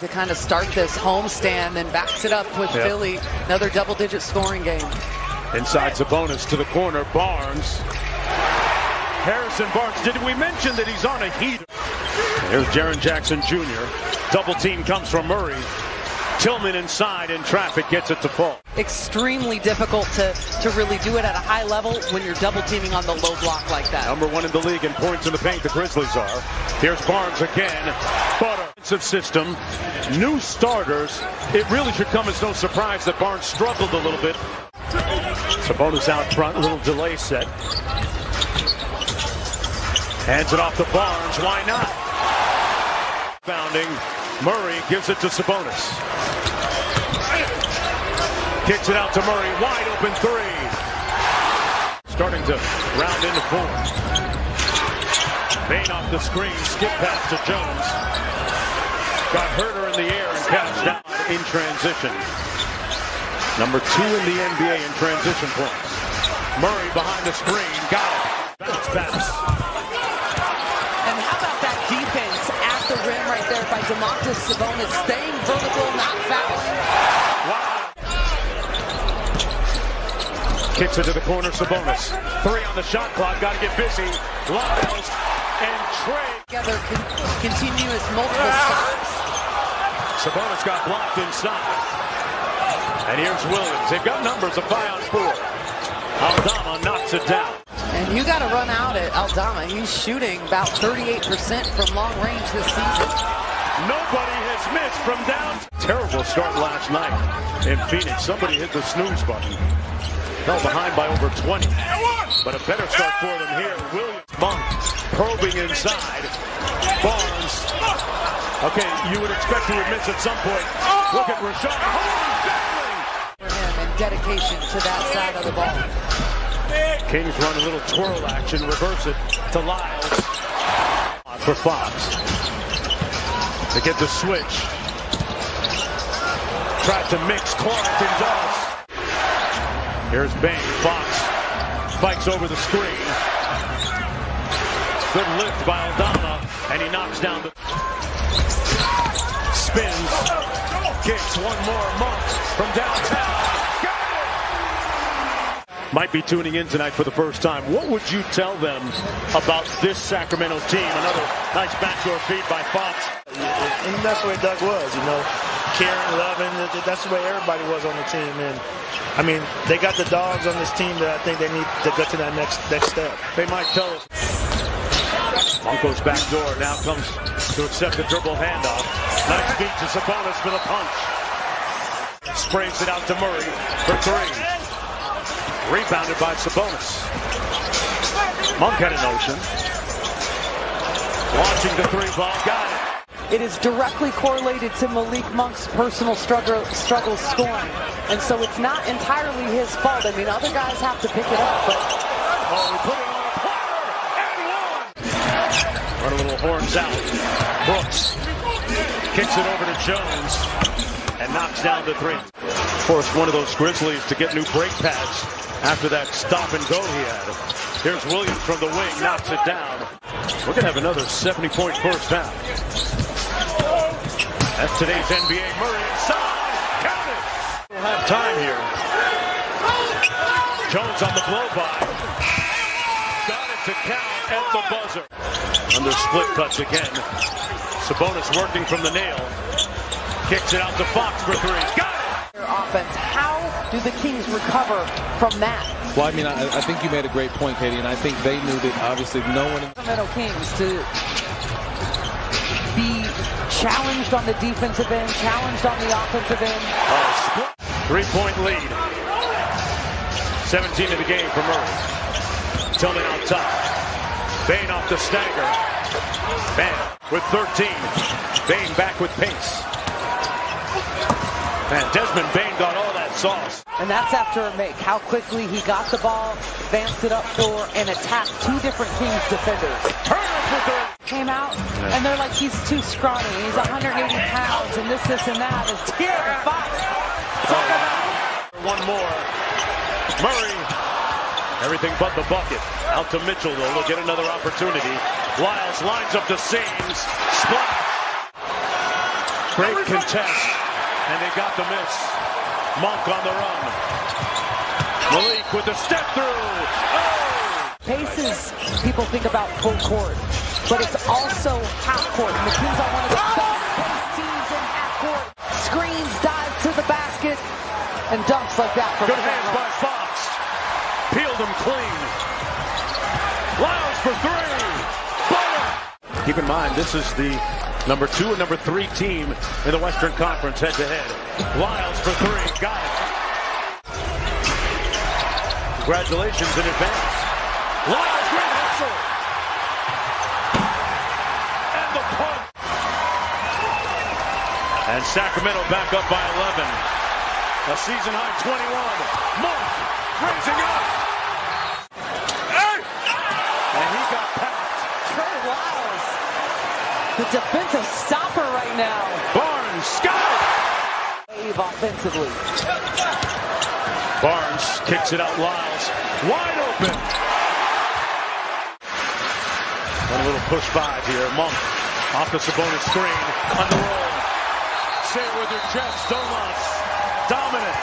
to kind of start this homestand, then backs it up with yep. Philly. Another double-digit scoring game. Inside Sabonis to the corner. Barnes. Harrison Barnes. Did we mention that he's on a heater? Here's Jaren Jackson Jr. Double team comes from Murray. Tillman inside in traffic gets it to fall. Extremely difficult to, to really do it at a high level when you're double teaming on the low block like that. Number one in the league in points in the paint, the Grizzlies are. Here's Barnes again. Butter. System, new starters. It really should come as no surprise that Barnes struggled a little bit. Sabonis out front, little delay set. Hands it off to Barnes. Why not? Bounding. Murray gives it to Sabonis. Kicks it out to Murray. Wide open three. Starting to round into four. Bane off the screen. Skip pass to Jones. Got Huerter in the air and counts down in transition. Number two in the NBA in transition points. Murray behind the screen. Got it. Bounce pass. the rim right there by Domantas Sabonis. Staying vertical, not fouling. Wow. Kicks it to the corner, Sabonis. Three on the shot clock. Got to get busy. Lyles and Trey. Together, con continuous multiple stops. Sabonis got blocked inside. And here's Williams. They've got numbers, a five on four. Aldama knocks it down. And you got to run out at Aldama. He's shooting about 38% from long range this season. Nobody has missed from down. Terrible start last night in Phoenix. Somebody hit the snooze button. Fell behind by over 20. But a better start for them here. Williams Monk probing inside. Barnes. Okay, you would expect he would miss at some point. Look at Richaun For him and dedication to that side of the ball. Kings run a little twirl action, reverse it to Lyles. For Fox. They get the switch. Tries to mix Clarke and does. Here's Bane. Fox spikes over the screen. Good lift by Aldama, and he knocks down the spins, kicks one more Monk from downtown might be tuning in tonight for the first time. What would you tell them about this Sacramento team? Another nice backdoor feed by Fox. And that's the way Doug was, you know. Caring, loving, that's the way everybody was on the team. And I mean, they got the dogs on this team that I think they need to get to that next next step. They might tell us. Monko's back door now comes to accept the dribble handoff. Nice beat to Sabonis for the punch. Sprays it out to Murray for three. Rebounded by Sabonis. Monk had a notion. Launching the three ball. Got it. It is directly correlated to Malik Monk's personal struggle, struggle scoring. And so it's not entirely his fault. I mean, other guys have to pick it up. But... Oh, put it on a platter and one. Run a little horns out. Brooks kicks it over to Jones and knocks down the three. Forced one of those Grizzlies to get new brake pads after that stop and go he had. Here's Williams from the wing, knocks it down. We're going to have another 70-point first half. That's today's NBA. Murray inside. Count it. We'll have time here. Jones on the blow-by. Got it to count at the buzzer. Under split cuts again. Sabonis working from the nail. Kicks it out to Fox for three. Got it offense. How do the Kings recover from that? Well, I mean, I, I think you made a great point, Katie, and I think they knew that obviously no one... Sacramento Kings to be challenged on the defensive end, challenged on the offensive end. Three-point lead. 17 in the game for Murray. Tillman on top. Bane off the stagger. Bane with 13. Bane back with pace. And Desmond Bane got all that sauce. And that's after a make. How quickly he got the ball, advanced it up for, and attacked two different teams' defenders. Huerter for three. Came out, and they're like, he's too scrawny. He's 180 pounds, and this, this, and that. Fox. Talk about One more. Murray. Everything but the bucket. Out to Mitchell, though. They'll get another opportunity. Lyles lines up the seams. Splash. Great contest, and they got the miss. Monk on the run. Malik with the step through. Oh! Paces, people think about full court, but it's also half court. McKee's on one of the oh! best pace teams in half court. Screens, dives to the basket, and dunks like that. From Good hands by Fox. Peeled him clean. Lyles for three. Butter. Keep in mind, this is the number two and number three team in the Western Conference head to head. Lyles for three. Got it. Congratulations in advance. Lyles, great hustle. And the punt. And Sacramento back up by 11. A season high 21. Monk raising up. Hey! And he got packed. Trey Lyles, the defensive stopper right now. Barnes, Scott. Wave offensively. Barnes kicks it out. Lyles wide open. And a little push five here. Monk off the Sabonis screen on the roll. Say it with your chest. Domas dominant,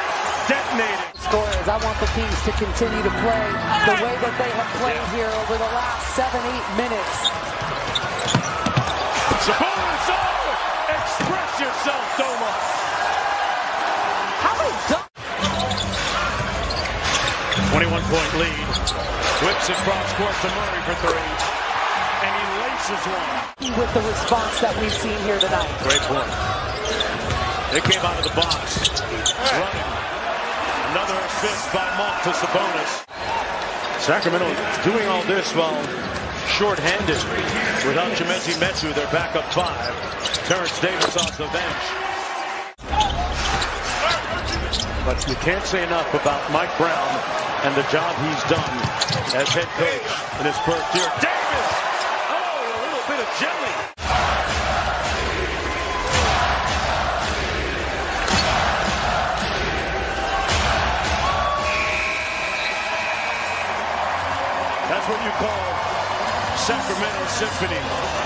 detonating. Scorers, I want the teams to continue to play the way that they have played here over the last seven, eight minutes. Sabonis, oh! Express yourself, Doma. How many dunks? 21 point lead. Whips it cross court to Murray for three. And he laces one. with the response that we've seen here tonight. Great point. They came out of the box. Running. Another assist by Monk to Sabonis. Sacramento doing all this while short-handed. Without Chimezie Metu, they're back up five. Terrence Davis off the bench. But you can't say enough about Mike Brown and the job he's done as head coach in his first year. Davis! Oh, a little bit of jelly. Symphony.